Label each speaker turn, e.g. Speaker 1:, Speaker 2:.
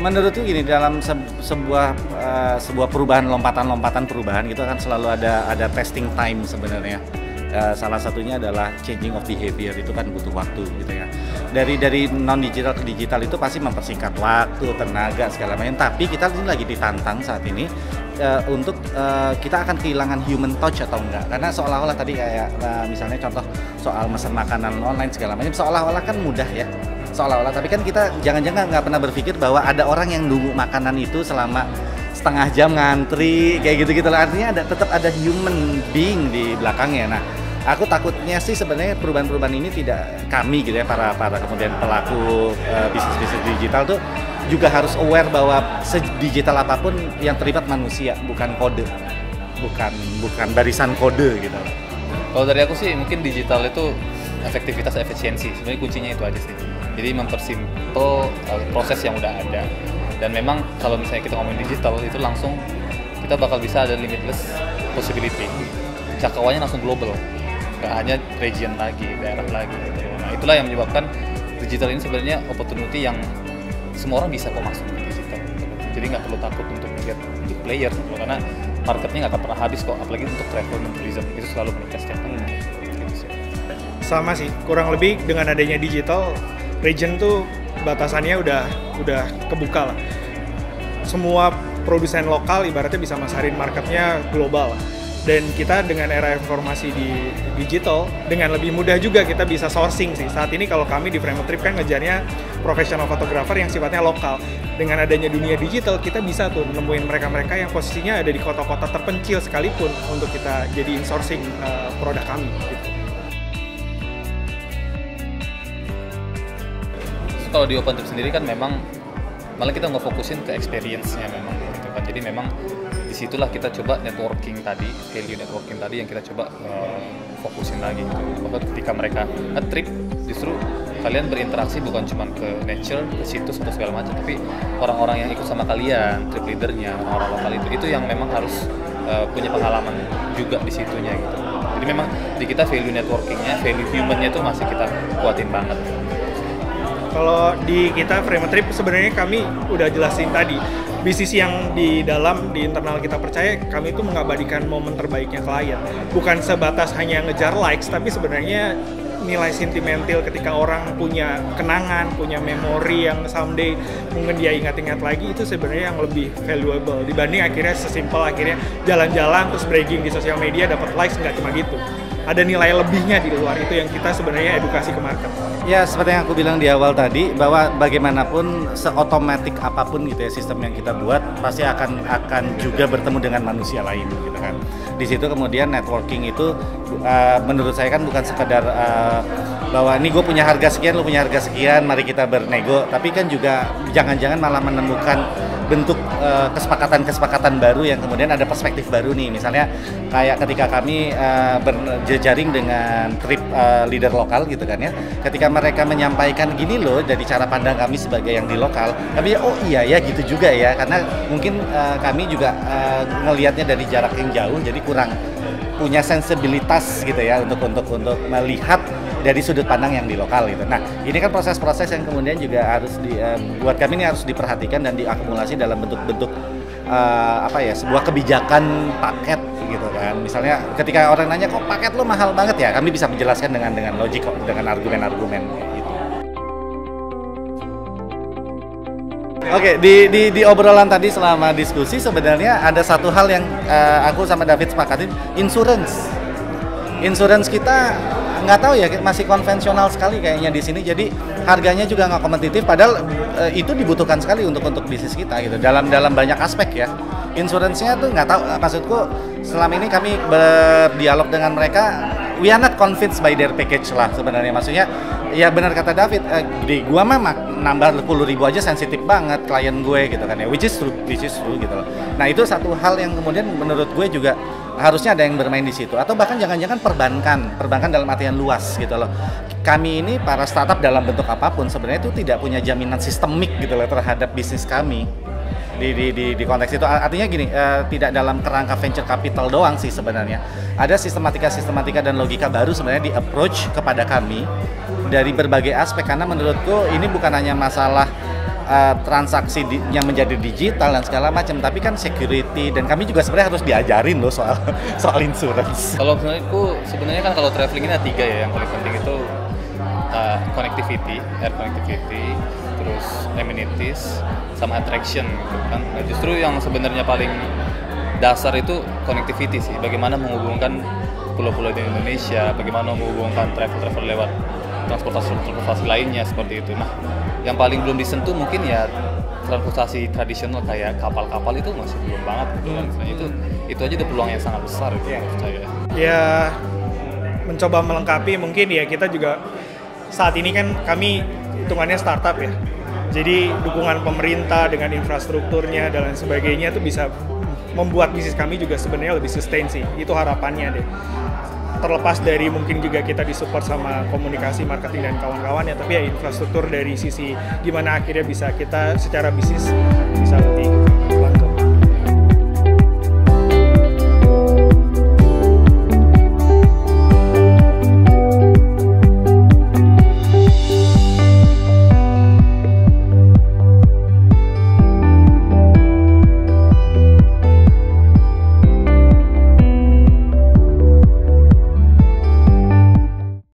Speaker 1: menurutku gini dalam se sebuah uh, sebuah perubahan lompatan-lompatan perubahan gitu kan selalu ada ada testing time sebenarnya. Uh, salah satunya adalah changing of behavior itu kan butuh waktu gitu ya. Dari dari non digital ke digital itu pasti mempersingkat waktu, tenaga segala macam. Tapi kita ini lagi ditantang saat ini uh, untuk uh, kita akan kehilangan human touch atau enggak karena seolah-olah tadi kayak uh, misalnya contoh soal pesan makanan online segala macam seolah-olah kan mudah ya seolah-olah. Tapi kan kita jangan-jangan nggak pernah berpikir bahwa ada orang yang nunggu makanan itu selama setengah jam ngantri kayak gitu gitu artinya ada tetap ada human being di belakangnya. Nah aku takutnya sih sebenarnya perubahan-perubahan ini tidak kami gitu ya para para kemudian pelaku uh, bisnis bisnis digital tuh juga harus aware bahwa sedigital apa pun yang terlibat manusia bukan kode. Bukan bukan barisan kode gitu.
Speaker 2: Kalau dari aku sih mungkin digital itu efektivitas efisiensi. Sebenarnya kuncinya itu aja sih jadi mempersimpel uh, proses yang udah ada. Dan memang kalau misalnya kita ngomongin digital itu langsung kita bakal bisa ada limitless possibility. Jangkauannya langsung global. Nggak hanya region lagi daerah lagi. Gitu. nah itulah yang menyebabkan digital ini sebenarnya opportunity yang semua orang bisa kok masuk di digital. Jadi nggak perlu takut untuk melihat big player gitu. karena marketnya nggak akan pernah habis kok apalagi untuk travel dan tourism. Itu selalu meningkat setiap tahun. Gitu
Speaker 3: sama sih kurang lebih dengan adanya digital region tuh batasannya udah udah kebuka lah. Semua produsen lokal ibaratnya bisa masarin marketnya global. Dan kita dengan era informasi di digital, dengan lebih mudah juga kita bisa sourcing sih. Saat ini kalau kami di Frame Trip kan ngejarnya profesional fotografer yang sifatnya lokal. Dengan adanya dunia digital, kita bisa tuh nemuin mereka-mereka yang posisinya ada di kota-kota terpencil sekalipun untuk kita jadi sourcing uh, produk kami. Gitu.
Speaker 2: Kalau di open trip sendiri kan memang malah kita nggak fokusin ke experience-nya memang gitu kan jadi memang di situlah kita coba networking tadi value networking tadi yang kita coba uh, fokusin lagi gitu ketika mereka nge-trip justru kalian berinteraksi bukan cuma ke nature, ke situs atau segala macam, tapi orang-orang yang ikut sama kalian, trip leadernya, orang-orang lokal itu, itu yang memang harus uh, punya pengalaman juga di situnya gitu. Jadi memang di kita value networkingnya, value humannya itu masih kita kuatin banget.
Speaker 3: Kalau di kita frame trip sebenarnya kami udah jelasin tadi bisnis yang di dalam di internal kita percaya kami itu mengabadikan momen terbaiknya klien bukan sebatas hanya ngejar likes tapi sebenarnya nilai sentimental ketika orang punya kenangan, punya memori yang someday mungkin dia ingat-ingat lagi itu sebenarnya yang lebih valuable dibanding akhirnya sesimpel akhirnya jalan-jalan terus bragging di sosial media dapat likes nggak cuma gitu ada nilai lebihnya di luar itu yang kita sebenarnya edukasi ke market.
Speaker 1: Ya seperti yang aku bilang di awal tadi bahwa bagaimanapun seotomatik apa pun gitu ya sistem yang kita buat pasti akan akan juga bertemu dengan manusia lain gitu kan. Di situ kemudian networking itu uh, menurut saya kan bukan sekedar uh, bahwa ini gue punya harga sekian, lu punya harga sekian, mari kita bernego. Tapi kan juga jangan-jangan malah menemukan bentuk kesepakatan-kesepakatan uh, baru yang kemudian ada perspektif baru nih. Misalnya kayak ketika kami uh, berjejaring dengan trip uh, leader lokal gitu kan ya. Ketika mereka menyampaikan gini loh dari cara pandang kami sebagai yang di lokal, ya oh iya ya gitu juga ya karena mungkin uh, kami juga uh, ngelihatnya dari jarak yang jauh jadi kurang punya sensibilitas gitu ya untuk untuk untuk melihat dari sudut pandang yang di lokal gitu. Nah, ini kan proses-proses yang kemudian juga harus di uh, buat kami ini harus diperhatikan dan diakumulasi dalam bentuk-bentuk uh, apa ya sebuah kebijakan paket gitu kan. Misalnya ketika orang nanya kok paket lo mahal banget ya, kami bisa menjelaskan dengan dengan logik kok, dengan argumen-argumen gitu. Oke, di, di, di obrolan tadi selama diskusi sebenarnya ada satu hal yang uh, aku sama David sepakatin, insurance. Insurance kita nggak tahu ya masih konvensional sekali kayaknya di sini. Jadi harganya juga nggak kompetitif. Padahal e, itu dibutuhkan sekali untuk untuk bisnis kita gitu. Dalam dalam banyak aspek ya. Insuransinya tuh nggak tahu maksudku selama ini kami berdialog dengan mereka we are not convinced by their package lah sebenarnya. Maksudnya ya benar kata David eh, di gua mah nambah 10 ribu aja sensitif banget klien gue gitu kan ya. Which is true which is true gitu loh. Nah itu satu hal yang kemudian menurut gue juga harusnya ada yang bermain di situ. Atau bahkan jangan-jangan perbankan perbankan dalam artian luas gitu loh. Kami ini para startup dalam bentuk apa pun sebenarnya itu tidak punya jaminan sistemik gitu loh terhadap bisnis kami di, di, di, di konteks itu. Artinya gini uh, tidak dalam kerangka venture capital doang sih sebenarnya. Ada sistematika sistematika dan logika baru sebenarnya di approach kepada kami dari berbagai aspek karena menurutku ini bukan hanya masalah uh, transaksi di, yang menjadi digital dan segala macam tapi kan security dan kami juga sebenarnya harus diajarin loh soal soal insurance.
Speaker 2: Kalau aku sebenarnya kan kalau traveling ini ada tiga ya yang paling penting itu uh, connectivity, air connectivity, terus amenities, sama attraction gitu kan. Nah, justru yang sebenarnya paling dasar itu connectivity sih. Bagaimana menghubungkan pulau-pulau di Indonesia, bagaimana menghubungkan travel-travel lewat transportasi-transportasi lainnya seperti itu. Nah, yang paling belum disentuh mungkin ya transportasi tradisional kayak kapal-kapal itu masih belum banget gitu kan. Misalnya itu itu aja udah peluang yang sangat besar itu
Speaker 3: Iya.
Speaker 2: menurut saya.
Speaker 3: ya mencoba melengkapi mungkin ya kita juga saat ini kan kami hitungannya startup ya. Jadi dukungan pemerintah dengan infrastrukturnya dan lain sebagainya itu bisa membuat bisnis kami juga sebenarnya lebih sustain sih. Itu harapannya deh. Terlepas dari mungkin juga kita disupport sama komunikasi marketing dan kawan-kawan ya tapi ya infrastruktur dari sisi gimana akhirnya bisa kita secara bisnis bisa lebih